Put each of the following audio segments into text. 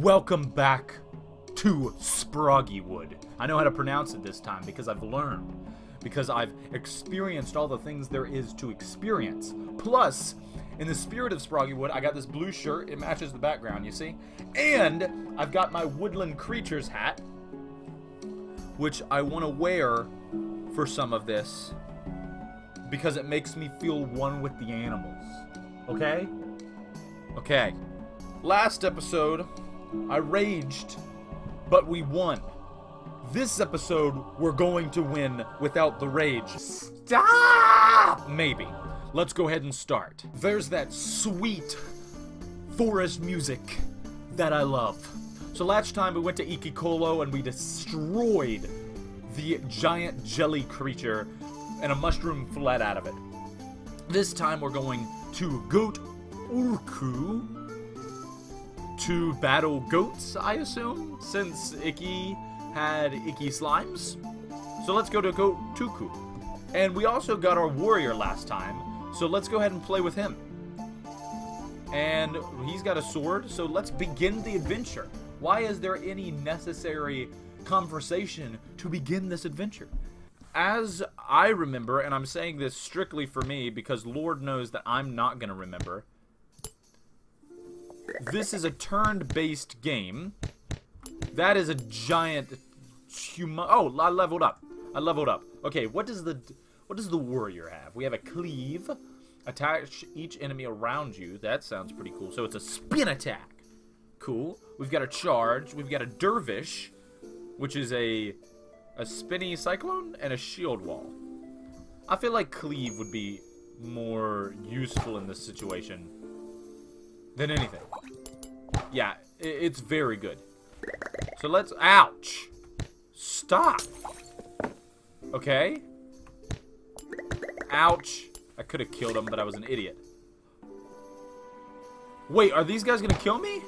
Welcome back to Sproggiwood. I know how to pronounce it this time because I've learned. Because I've experienced all the things there is to experience. Plus, in the spirit of Sproggiwood, I got this blue shirt. It matches the background, you see? And I've got my Woodland Creatures hat, which I want to wear for some of this because it makes me feel one with the animals. Okay? Okay. Last episode, I raged, but we won. This episode, we're going to win without the rage. Stop! Maybe. Let's go ahead and start. There's that sweet forest music that I love. So last time we went to Ikikolo and we destroyed the giant jelly creature and a mushroom fled out of it. This time we're going to Goat Urku to battle goats, I assume, since Icky had Icky slimes. So let's go to Goat Tuku. And we also got our warrior last time, so let's go ahead and play with him. And he's got a sword, so let's begin the adventure. Why is there any necessary conversation to begin this adventure? As I remember, and I'm saying this strictly for me because Lord knows that I'm not going to remember, this is a turn-based game. That is a giant Oh, I leveled up. I leveled up. Okay, what does the what does the warrior have? We have a cleave. Attach each enemy around you. That sounds pretty cool. So it's a spin attack. Cool. We've got a charge. We've got a dervish, which is a a spinny cyclone and a shield wall. I feel like cleave would be more useful in this situation than anything. Yeah, it's very good. So let's... Ouch! Stop! Okay? Ouch. I could have killed him, but I was an idiot. Wait, are these guys gonna kill me?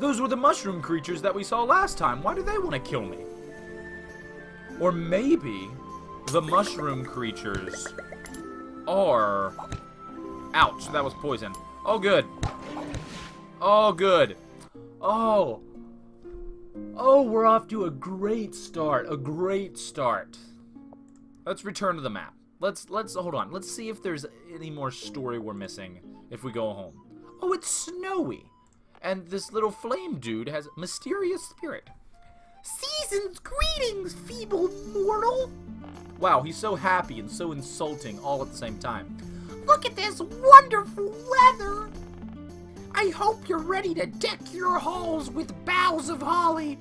Those were the mushroom creatures that we saw last time. Why do they want to kill me? Or maybe the mushroom creatures are... Ouch, that was poison. Oh, good. Oh, good. Oh. Oh, we're off to a great start. A great start. Let's return to the map. Let's, let's, hold on. Let's see if there's any more story we're missing if we go home. Oh, it's snowy. And this little flame dude has mysterious spirit. Season's greetings, feeble mortal. Wow, he's so happy and so insulting all at the same time. Look at this wonderful weather. I hope you're ready to deck your halls with boughs of holly.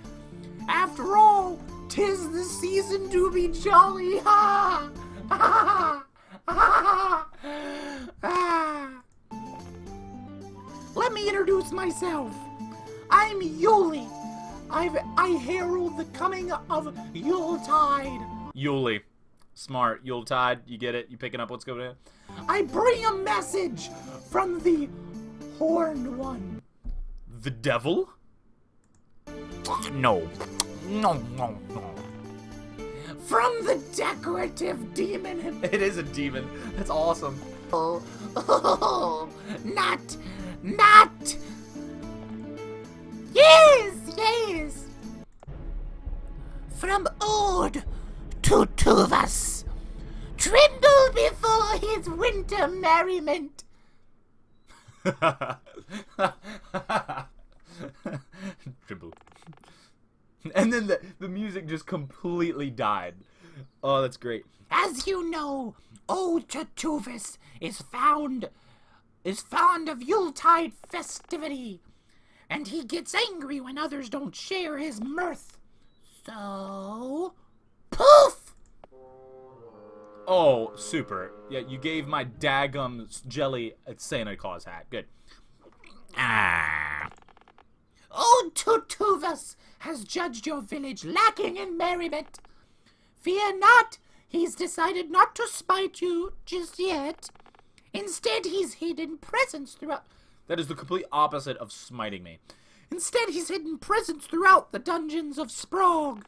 After all, tis the season to be jolly. Ha! Ha! Ha! Ha! Ah. Let me introduce myself. I'm Yuli. I've, I herald the coming of Yuletide. Yuli. Smart. Yuletide. You get it? You picking up what's going on? I bring a message from the horned one. The devil? No. No, no, no. From the decorative demon. It is a demon. That's awesome. Oh, oh, not, not. Yes, yes. From Ode to Tuvas. Tremble before his winter merriment. Tremble. And then the, the music just completely died. Oh, that's great. As you know, old to Tuvas is found is fond of Yuletide festivity, and he gets angry when others don't share his mirth. So, poof! Oh, super. Yeah, you gave my Dagum jelly a Santa Claus hat. Good. Ah. Old Tutuvus has judged your village lacking in merriment. Fear not, he's decided not to spite you just yet. Instead, he's hidden presents throughout. That is the complete opposite of smiting me. Instead, he's hidden presents throughout the dungeons of Sprog.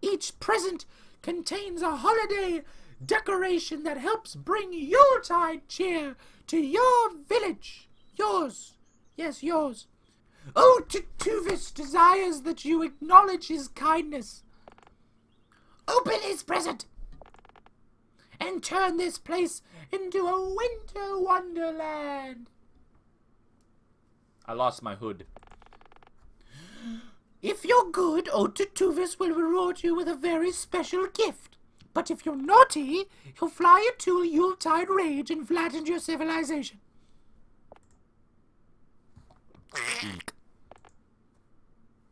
Each present contains a holiday decoration that helps bring Yuletide cheer to your village. Yours. Yes, yours. Oh, Tutuvis desires that you acknowledge his kindness. Open his present and turn this place into a winter wonderland. I lost my hood. If you're good, Otutuvis will reward you with a very special gift. But if you're naughty, he'll fly into a Yuletide rage and flatten your civilization. Eek.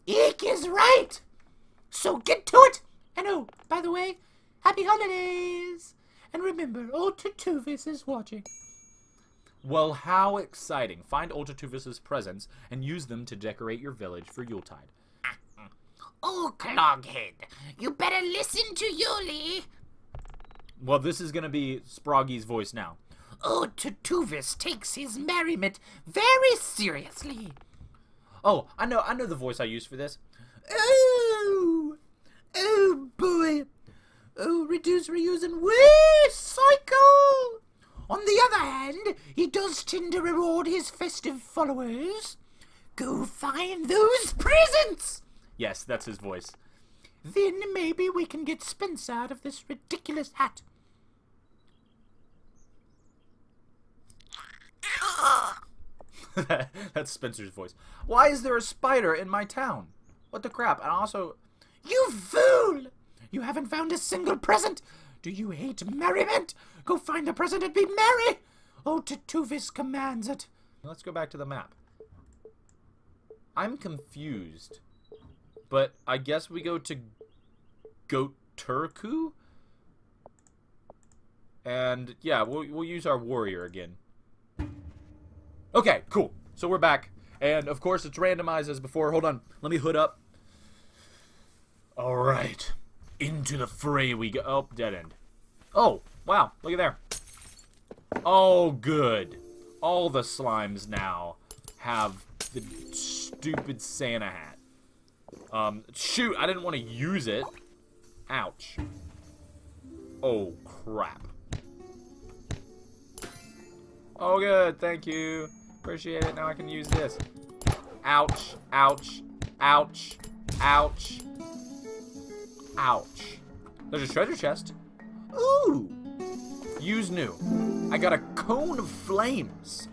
Eek is right! So get to it! And oh, by the way, happy holidays! And remember, Otutuvis is watching. Well, how exciting. Find Ultatuvis's presents and use them to decorate your village for Yuletide. Oh, Cloghead, you better listen to Yuli. Well, this is going to be Sproggi's voice now. Oh, Tutuvis takes his merriment very seriously. Oh, I know, I know the voice I used for this. Oh, oh boy. Oh, reduce, reuse, and recycle. On the other hand, he does tend to reward his festive followers. Go find those presents. Yes, that's his voice. Then maybe we can get Spencer out of this ridiculous hat. That's Spencer's voice. Why is there a spider in my town? What the crap? And also... You fool! You haven't found a single present! Do you hate merriment? Go find a present and be merry! Oh, Tutuvis commands it. Let's go back to the map. I'm confused. But I guess we go to Goturku? And yeah, we'll, we'll use our warrior again. Okay, cool. So we're back. And of course it's randomized as before. Hold on. Let me hood up. Alright. Into the fray we go. Oh, dead end. Oh, wow. Look at there. Oh, good. All the slimes now have the stupid Santa hat. Um, shoot, I didn't want to use it. Ouch. Oh, crap. Oh, good. Thank you. Appreciate it. Now I can use this. Ouch. Ouch. Ouch. Ouch. Ouch. There's a treasure chest. Ooh. Use new. I got a cone of flames.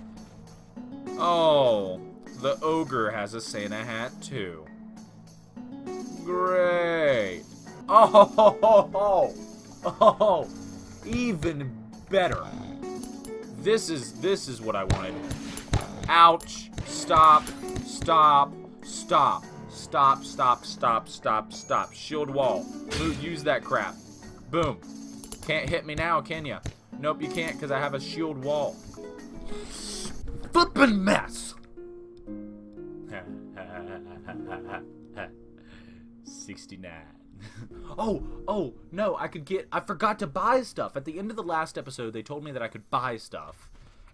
Oh. The ogre has a Santa hat too. Great. Oh, oh, oh, oh, even better. This is this is what I wanted. Ouch. Stop. Stop. Stop. Stop, stop, stop, stop, stop. Shield wall. Use that crap. Boom. Can't hit me now, can ya? Nope, you can't because I have a shield wall. Flippin' mess. 69. oh, oh, no, I could get, I forgot to buy stuff. At the end of the last episode, they told me that I could buy stuff,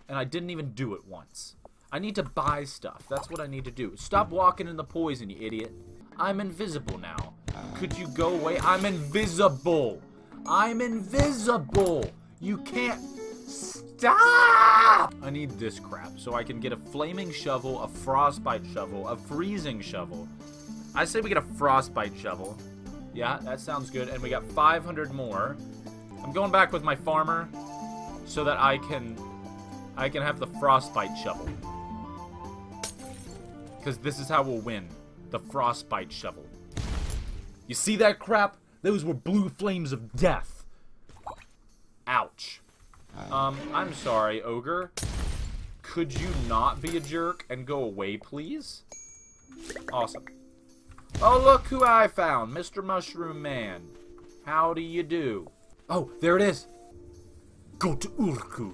and I didn't even do it once. I need to buy stuff. That's what I need to do. Stop walking in the poison, you idiot. I'm invisible now. Could you go away? I'm invisible. I'm invisible. You can't stop. I need this crap so I can get a flaming shovel, a frostbite shovel, a freezing shovel. I say we get a frostbite shovel. Yeah, that sounds good. And we got 500 more. I'm going back with my farmer so that I can I can have the frostbite shovel. Because this is how we'll win. The frostbite shovel. You see that crap? Those were blue flames of death. Ouch. Um, I'm sorry, Ogre. Could you not be a jerk and go away, please? Awesome. Oh, look who I found. Mr. Mushroom Man. How do you do? Oh, there it is. Go to Urku.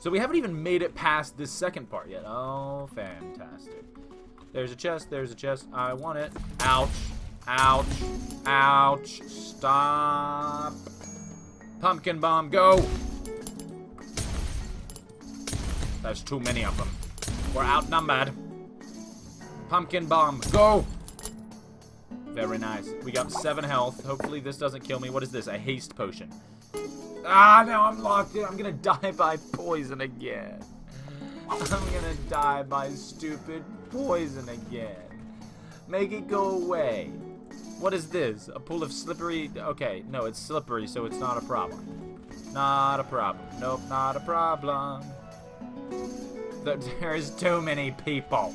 So we haven't even made it past this second part yet. Oh, fantastic. There's a chest. There's a chest. I want it. Ouch. Ouch. Ouch. Stop. Pumpkin bomb, go. There's too many of them. We're outnumbered. Pumpkin bomb, go. Very nice. We got seven health. Hopefully this doesn't kill me. What is this? A haste potion. Ah, now I'm locked in. I'm gonna die by poison again. I'm gonna die by stupid poison again. Make it go away. What is this? A pool of slippery... Okay, no, it's slippery, so it's not a problem. Not a problem. Nope, not a problem. There's too many people.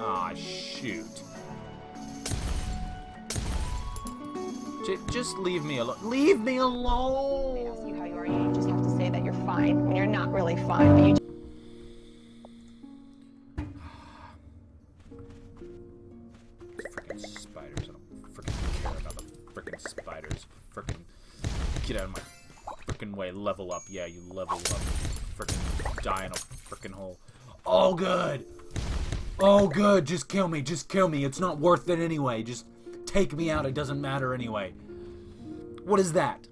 Aw, oh, shoot. J just leave me alone. Leave me alone! They ask you how you are, you just have to say that you're fine when you're not really fine, but you Freaking spiders. I don't freaking care about the freaking spiders. Freaking get out of my freaking way. Level up. Yeah, you level up. Freaking die in a freaking hole. All good! Oh, good. Just kill me. Just kill me. It's not worth it anyway. Just take me out. It doesn't matter anyway. What is that?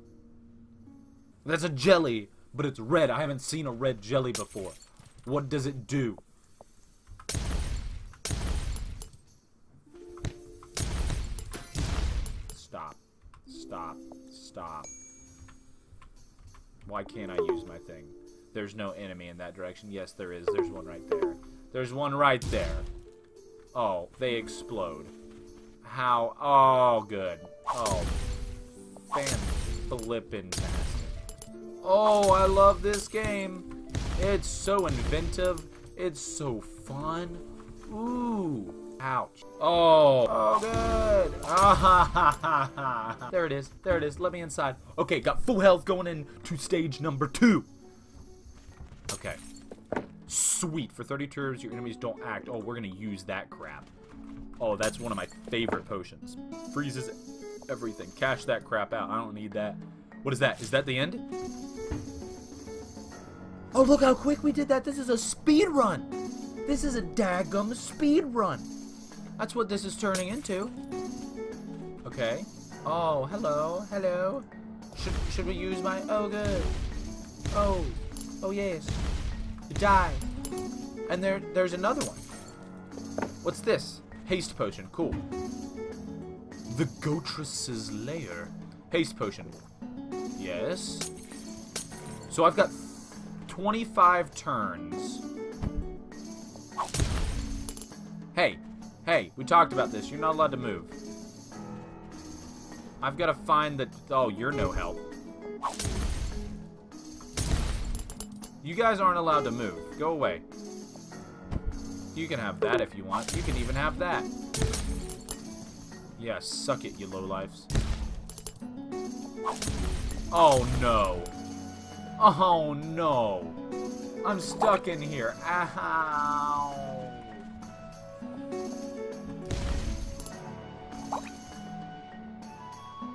That's a jelly, but it's red. I haven't seen a red jelly before. What does it do? Stop. Stop. Stop. Why can't I use my thing? There's no enemy in that direction. Yes, there is. There's one right there. There's one right there. Oh, they explode. How? Oh, good. Oh, fan flippin' Oh, I love this game. It's so inventive. It's so fun. Ooh. Ouch. Oh. Oh, good. Ah, ha, ha, ha, ha. There it is. There it is. Let me inside. Okay, got full health going into stage number two. Okay. Sweet. For 30 turns, your enemies don't act. Oh, we're going to use that crap. Oh, that's one of my favorite potions. Freezes everything. Cash that crap out. I don't need that. What is that? Is that the end? Oh, look how quick we did that. This is a speed run. This is a daggum speed run. That's what this is turning into. Okay. Oh, hello. Hello. Should, should we use my... Oh, good. Oh. Oh, yes die. And there, there's another one. What's this? Haste potion. Cool. The Goatress's lair. Haste potion. Yes. So I've got 25 turns. Hey. Hey, we talked about this. You're not allowed to move. I've got to find the... Oh, you're no help. You guys aren't allowed to move. Go away. You can have that if you want. You can even have that. Yeah, suck it, you lowlifes. Oh, no. Oh, no. I'm stuck in here. Ow.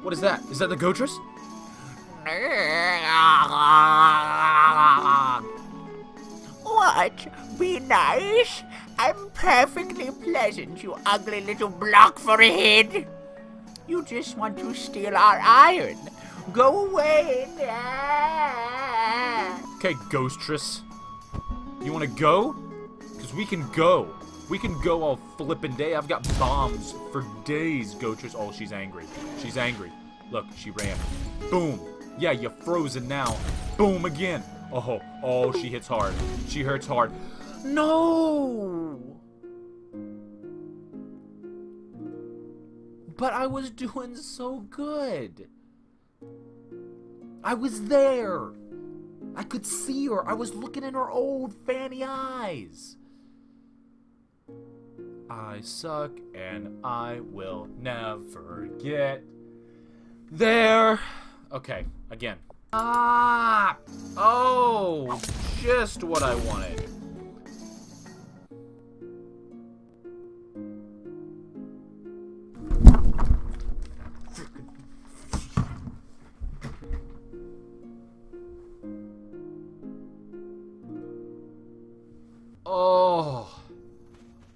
What is that? Is that the Goatress? Be nice? I'm perfectly pleasant, you ugly little block for a head. You just want to steal our iron. Go away. Okay, Ghostress. You want to go? Because we can go. We can go all flippin' day. I've got bombs for days, Ghostress. Oh, she's angry. She's angry. Look, she ran. Boom. Yeah, you're frozen now. Boom again. Oh, oh, she hits hard. She hurts hard. No! But I was doing so good. I was there. I could see her. I was looking in her old fanny eyes. I suck and I will never get there. Okay, again. Ah! Oh, just what I wanted. Oh.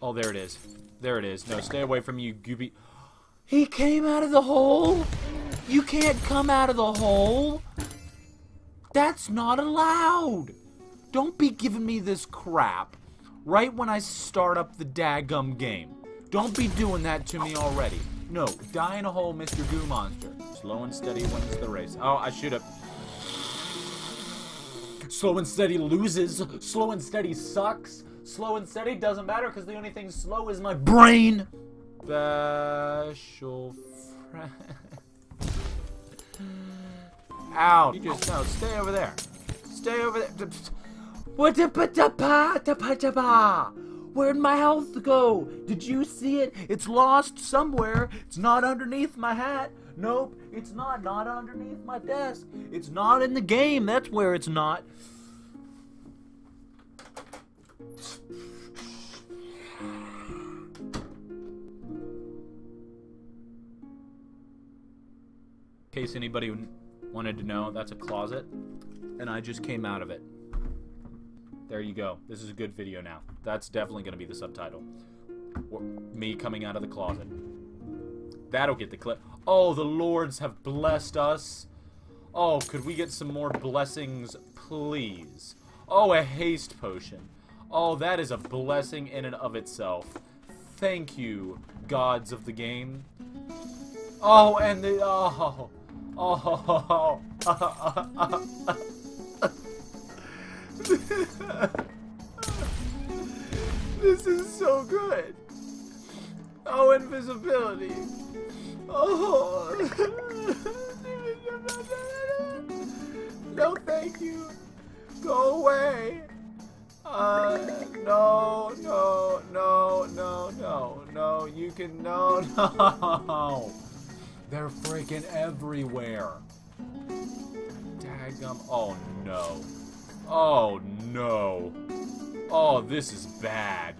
Oh, there it is. There it is. No, stay away from you, Gooby. He came out of the hole? You can't come out of the hole? That's not allowed. Don't be giving me this crap right when I start up the daggum game. Don't be doing that to me already. No, die in a hole, Mr. Goo Monster. Slow and steady wins the race. Oh, I should have... Slow and steady loses. Slow and steady sucks. Slow and steady doesn't matter because the only thing slow is my brain. Special friend. Ow. You just, no, stay over there. Stay over there. What? Where'd my health go? Did you see it? It's lost somewhere. It's not underneath my hat. Nope, it's not. Not underneath my desk. It's not in the game. That's where it's not. In case anybody wanted to know, that's a closet. And I just came out of it. There you go. This is a good video now. That's definitely going to be the subtitle. Me coming out of the closet. That'll get the clip. Oh, the lords have blessed us. Oh, could we get some more blessings, please? Oh, a haste potion. Oh, that is a blessing in and of itself. Thank you, gods of the game. Oh, and the... Oh... Oh... this is so good. Oh, invisibility. Oh. no, thank you. Go away. Uh, no, no, no, no, no, no. You can, no, no. They're freaking everywhere. Daggum. Oh, no. Oh, no. Oh, this is bad.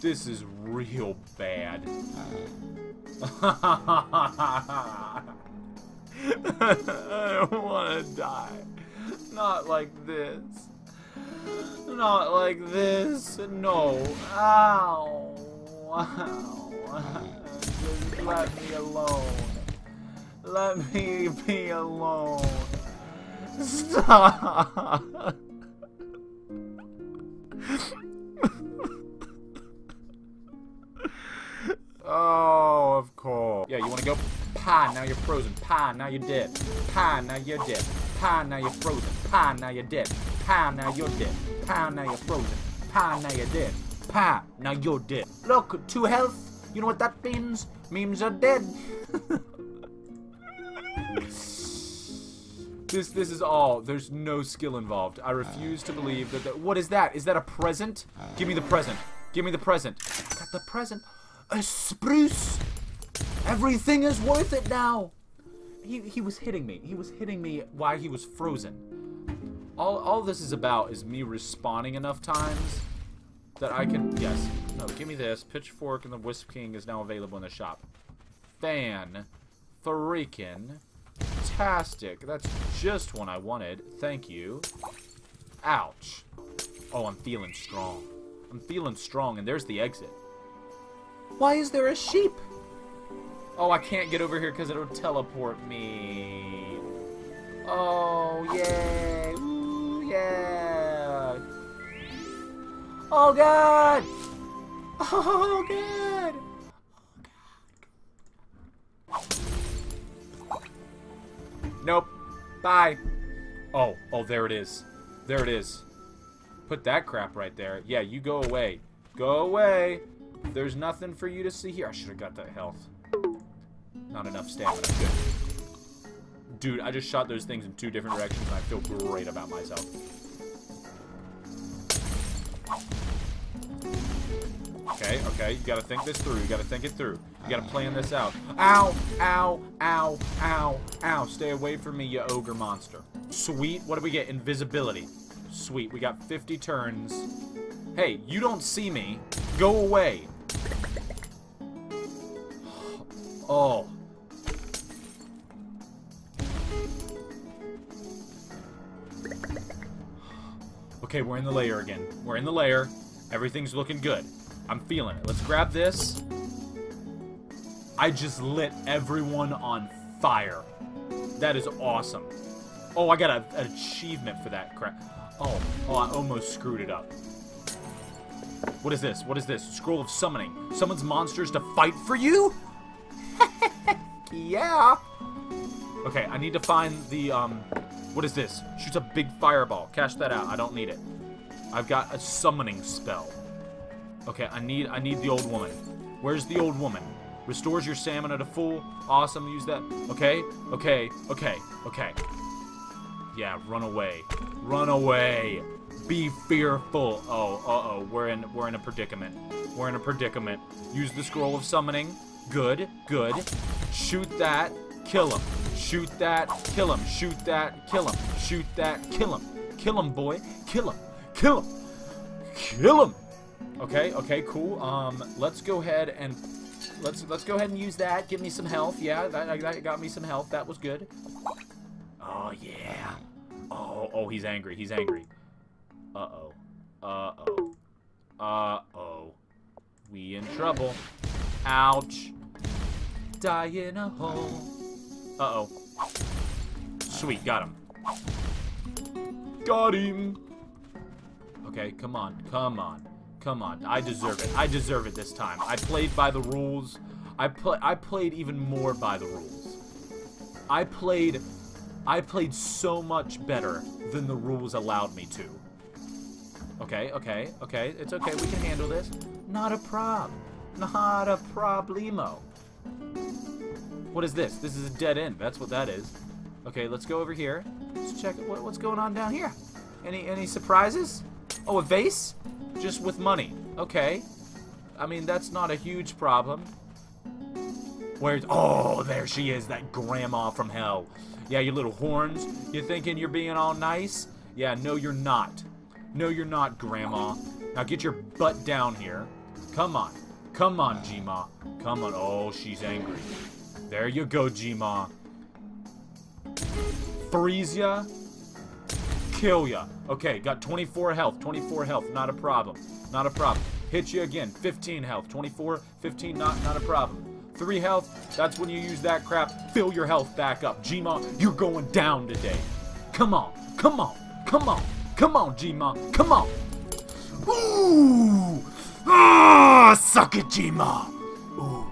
This is real bad. I don't want to die. Not like this. Not like this. No. Ow. Ow. Just let me alone. Let me be alone. Stop. oh, of course. Yeah, you want to go? Pa, now you're frozen. Pa, now you're dead. Pa, now you're dead. Pa, now you're frozen. Pa, now you're dead. Pa, now you're dead. Pa, now you're frozen. Pa, now you're dead. Pa, now you're dead. Look, two health. You know what that means? Memes are dead. This this is all. There's no skill involved. I refuse to believe that. that what is that? Is that a present? Give me the present. Give me the present. Got the present. A spruce. Everything is worth it now. He he was hitting me. He was hitting me while he was frozen. All all this is about is me respawning enough times that I can. Yes. No. Give me this. Pitchfork and the Wisp King is now available in the shop. Fan. Freaking fantastic. That's just what I wanted. Thank you. Ouch. Oh, I'm feeling strong. I'm feeling strong, and there's the exit. Why is there a sheep? Oh, I can't get over here because it'll teleport me. Oh, yay. Ooh, yeah. Oh, God. Oh, God. Nope. Bye. Oh, oh, there it is. There it is. Put that crap right there. Yeah, you go away. Go away. There's nothing for you to see here. I should have got that health. Not enough stamina. Good. Dude, I just shot those things in two different directions and I feel great about myself. Okay, okay, you gotta think this through. You gotta think it through. You gotta plan this out. Ow, ow, ow, ow, ow. Stay away from me, you ogre monster. Sweet, what do we get? Invisibility. Sweet, we got 50 turns. Hey, you don't see me. Go away. Oh. Okay, we're in the layer again. We're in the layer. Everything's looking good. I'm feeling it. Let's grab this. I just lit everyone on fire. That is awesome. Oh, I got a, an achievement for that crap. Oh, oh, I almost screwed it up. What is this? What is this? Scroll of Summoning. Summons monsters to fight for you? yeah. Okay, I need to find the, um, What is this? Shoots a big fireball. Cash that out. I don't need it. I've got a summoning spell. Okay, I need I need the old woman. Where's the old woman? Restores your stamina to full. Awesome. Use that. Okay. Okay. Okay. Okay. Yeah. Run away. Run away. Be fearful. Oh. Uh oh. We're in we're in a predicament. We're in a predicament. Use the scroll of summoning. Good. Good. Shoot that. Kill him. Shoot that. Kill him. Shoot that. Kill him. Shoot that. Kill him. Kill him, boy. Kill him. Kill him. Kill him. Okay. Okay. Cool. Um. Let's go ahead and let's let's go ahead and use that. Give me some health. Yeah. That, that got me some health. That was good. Oh yeah. Oh. Oh. He's angry. He's angry. Uh oh. Uh oh. Uh oh. We in trouble. Ouch. Die in a hole. Uh oh. Sweet, got him. Got him. Okay, come on, come on, come on. I deserve it. I deserve it this time. I played by the rules. I play. I played even more by the rules. I played. I played so much better than the rules allowed me to. Okay, okay, okay. It's okay. We can handle this. Not a prob. Not a problemo. What is this? This is a dead end. That's what that is. Okay, let's go over here. Let's check what, what's going on down here. Any any surprises? Oh, a vase? Just with money. Okay. I mean, that's not a huge problem. Where's... Oh, there she is, that grandma from hell. Yeah, you little horns. You thinking you're being all nice? Yeah, no, you're not. No, you're not, grandma. Now get your butt down here. Come on. Come on, Gma. Come on. Oh, she's angry. There you go, Gma. Freeze ya. Kill ya. Okay, got 24 health. 24 health. Not a problem. Not a problem. Hit you again. 15 health. 24, 15, not, not a problem. 3 health. That's when you use that crap. Fill your health back up. Gma, you're going down today. Come on. Come on. Come on. Come on, Gma. Come on. Ooh. Ah, suck it. Ooh.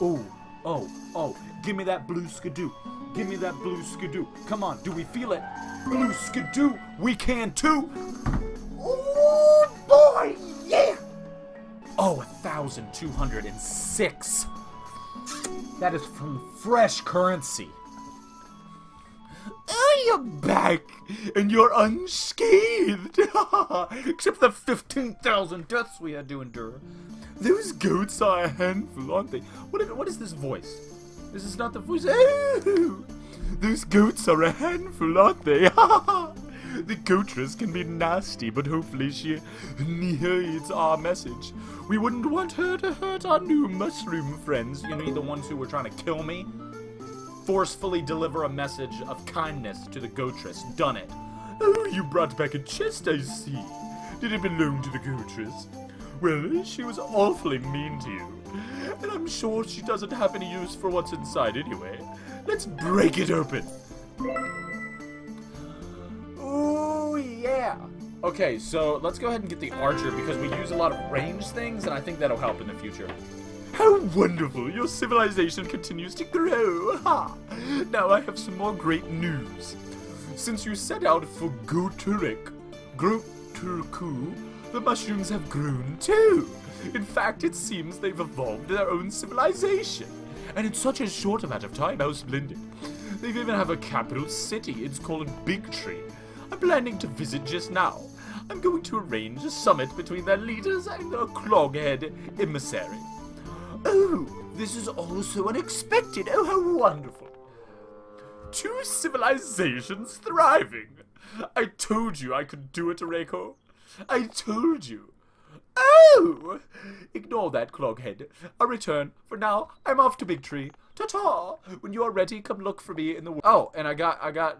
Ooh. Oh. Oh. Give me that blue skidoo. Give me that blue skidoo. Come on. Do we feel it? Blue skidoo. We can too. Oh boy. Yeah. Oh, 1,206. That is from fresh currency. Oh, you're back, and you're unscathed. Except for the 15,000 deaths we had to endure. Those goats are a handful, aren't they? What, what is this voice? This is not the voice. Oh, those goats are a handful, aren't they? the goatress can be nasty, but hopefully she heeds our message. We wouldn't want her to hurt our new mushroom friends. You know, the ones who were trying to kill me? Forcefully deliver a message of kindness to the goatress. Done it. Oh, you brought back a chest, I see. Did it belong to the goatress? Well, she was awfully mean to you. And I'm sure she doesn't have any use for what's inside anyway. Let's break it open. Ooh, yeah. Okay, so let's go ahead and get the archer because we use a lot of range things and I think that'll help in the future. How wonderful! Your civilization continues to grow! Ha! Now I have some more great news. Since you set out for Goturik, Groturku, the mushrooms have grown too. In fact, it seems they've evolved their own civilization. And in such a short amount of time, how splendid. They even have a capital city. It's called Big Tree. I'm planning to visit just now. I'm going to arrange a summit between their leaders and their cloghead emissary. Oh, this is all so unexpected. Oh, how wonderful. Two civilizations thriving. I told you I could do it, Reiko. I told you. Oh! Ignore that, Cloghead. I'll return. For now, I'm off to Big Tree. Ta-ta! When you are ready, come look for me in the... Oh, and I got... I got...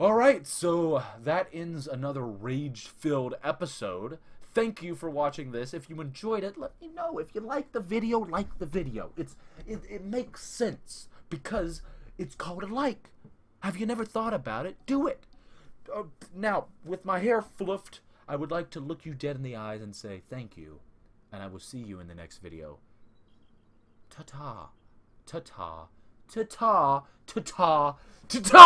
Alright, so that ends another rage-filled episode. Thank you for watching this. If you enjoyed it, let me know. If you like the video, like the video. It's It, it makes sense because it's called a like. Have you never thought about it? Do it. Uh, now, with my hair fluffed, I would like to look you dead in the eyes and say thank you, and I will see you in the next video. Ta-ta, ta-ta, ta ta ta ta ta ta.